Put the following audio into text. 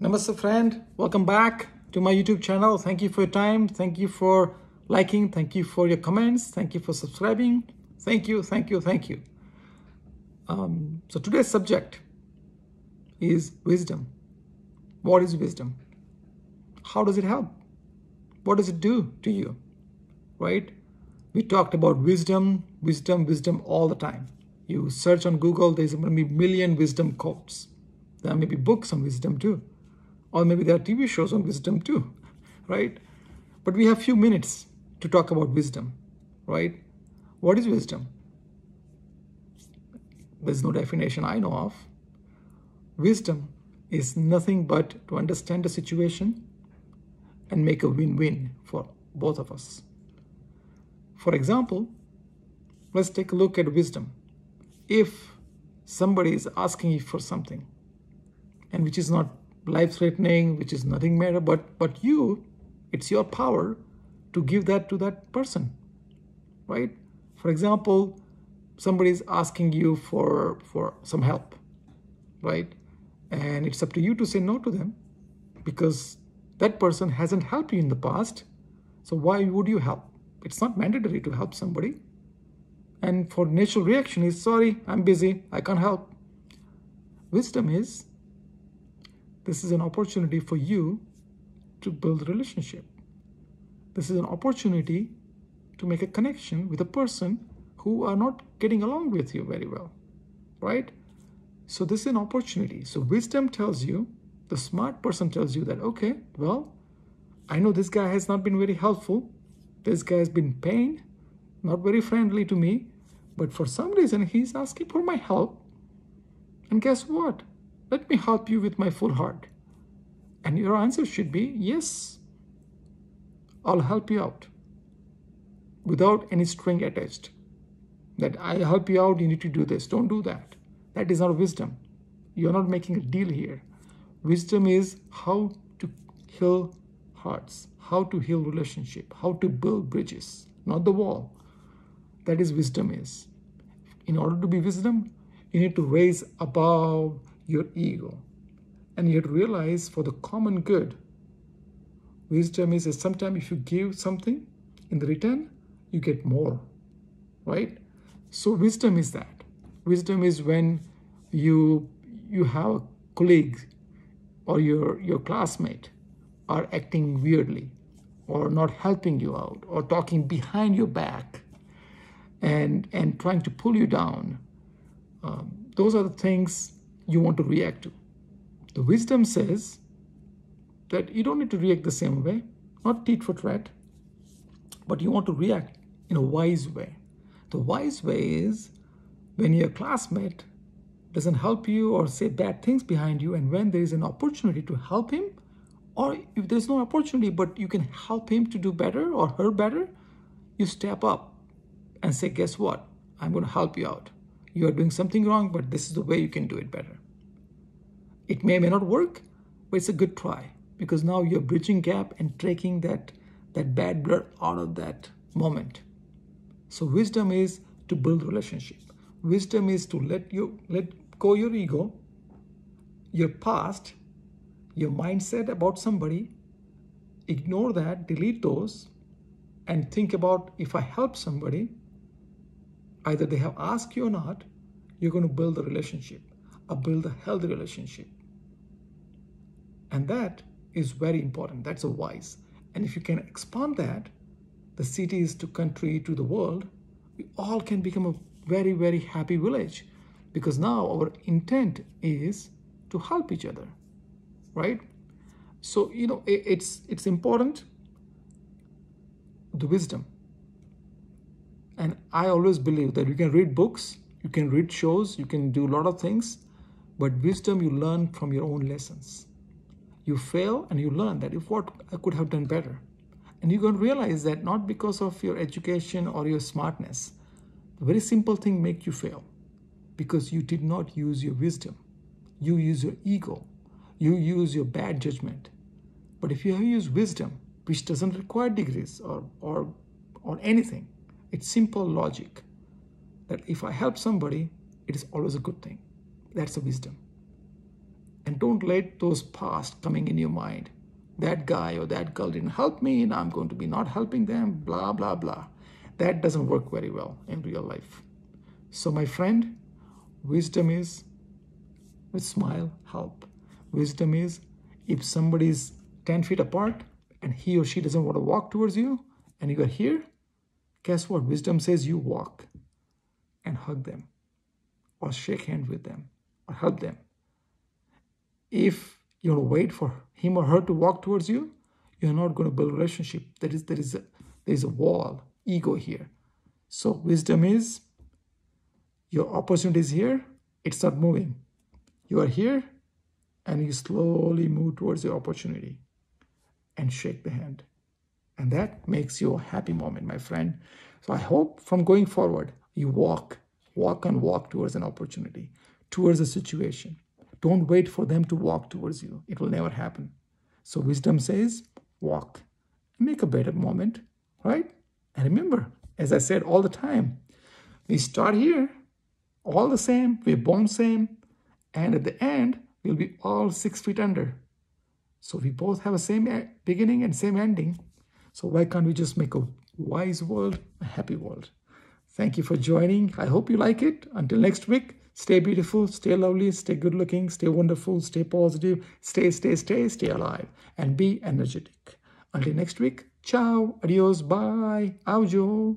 Namaste, friend. Welcome back to my YouTube channel. Thank you for your time. Thank you for liking. Thank you for your comments. Thank you for subscribing. Thank you, thank you, thank you. Um, so today's subject is wisdom. What is wisdom? How does it help? What does it do to you? Right? We talked about wisdom, wisdom, wisdom all the time. You search on Google, there's going to be million wisdom quotes. There may be books on wisdom too. Or maybe there are TV shows on wisdom too, right? But we have few minutes to talk about wisdom, right? What is wisdom? There's no definition I know of. Wisdom is nothing but to understand the situation and make a win-win for both of us. For example, let's take a look at wisdom. If somebody is asking you for something and which is not life-threatening, which is nothing matter, but but you, it's your power to give that to that person, right? For example, somebody is asking you for for some help, right? And it's up to you to say no to them because that person hasn't helped you in the past. So why would you help? It's not mandatory to help somebody. And for natural reaction is sorry, I'm busy, I can't help. Wisdom is this is an opportunity for you to build a relationship. This is an opportunity to make a connection with a person who are not getting along with you very well, right? So this is an opportunity. So wisdom tells you, the smart person tells you that, okay, well, I know this guy has not been very helpful. This guy has been pain, not very friendly to me, but for some reason he's asking for my help. And guess what? Let me help you with my full heart. And your answer should be, yes, I'll help you out without any string attached. That I help you out, you need to do this. Don't do that. That is not wisdom. You're not making a deal here. Wisdom is how to heal hearts, how to heal relationship, how to build bridges, not the wall. That is wisdom is. In order to be wisdom, you need to raise above your ego. And you realize for the common good, wisdom is that sometimes if you give something, in the return, you get more, right? So wisdom is that. Wisdom is when you you have a colleague or your your classmate are acting weirdly or not helping you out or talking behind your back and and trying to pull you down. Um, those are the things you want to react to. The wisdom says that you don't need to react the same way, not tit for tat, but you want to react in a wise way. The wise way is when your classmate doesn't help you or say bad things behind you, and when there is an opportunity to help him, or if there's no opportunity but you can help him to do better or her better, you step up and say, Guess what? I'm going to help you out. You are doing something wrong, but this is the way you can do it better. It may may not work, but it's a good try because now you're bridging gap and taking that, that bad blood out of that moment. So wisdom is to build relationship. Wisdom is to let you let go your ego, your past, your mindset about somebody, ignore that, delete those, and think about if I help somebody, either they have asked you or not, you're going to build a relationship, or build a healthy relationship. And that is very important. That's a wise. And if you can expand that, the cities to country to the world, we all can become a very, very happy village because now our intent is to help each other, right? So, you know, it's, it's important, the wisdom. And I always believe that you can read books, you can read shows, you can do a lot of things, but wisdom you learn from your own lessons. You fail and you learn that if what I could have done better. And you're going to realize that not because of your education or your smartness. The very simple thing make you fail because you did not use your wisdom. You use your ego. You use your bad judgment. But if you have used wisdom, which doesn't require degrees or, or, or anything, it's simple logic that if I help somebody, it is always a good thing. That's the wisdom. And don't let those past coming in your mind. That guy or that girl didn't help me and I'm going to be not helping them, blah, blah, blah. That doesn't work very well in real life. So my friend, wisdom is with smile, help. Wisdom is if somebody is 10 feet apart and he or she doesn't want to walk towards you and you are here, guess what? Wisdom says you walk and hug them or shake hands with them or help them. If you want to wait for him or her to walk towards you, you're not going to build a relationship. There is, there is, a, there is a wall, ego here. So wisdom is your opportunity is here, it's not moving. You are here and you slowly move towards your opportunity and shake the hand. And that makes you a happy moment, my friend. So I hope from going forward, you walk, walk and walk towards an opportunity, towards a situation. Don't wait for them to walk towards you. It will never happen. So wisdom says, walk, make a better moment, right? And remember, as I said all the time, we start here, all the same, we're born same, and at the end, we'll be all six feet under. So we both have a same beginning and same ending. So why can't we just make a wise world, a happy world? Thank you for joining. I hope you like it. Until next week, stay beautiful, stay lovely, stay good looking, stay wonderful, stay positive, stay, stay, stay, stay alive, and be energetic. Until next week, ciao, adios, bye, aujo.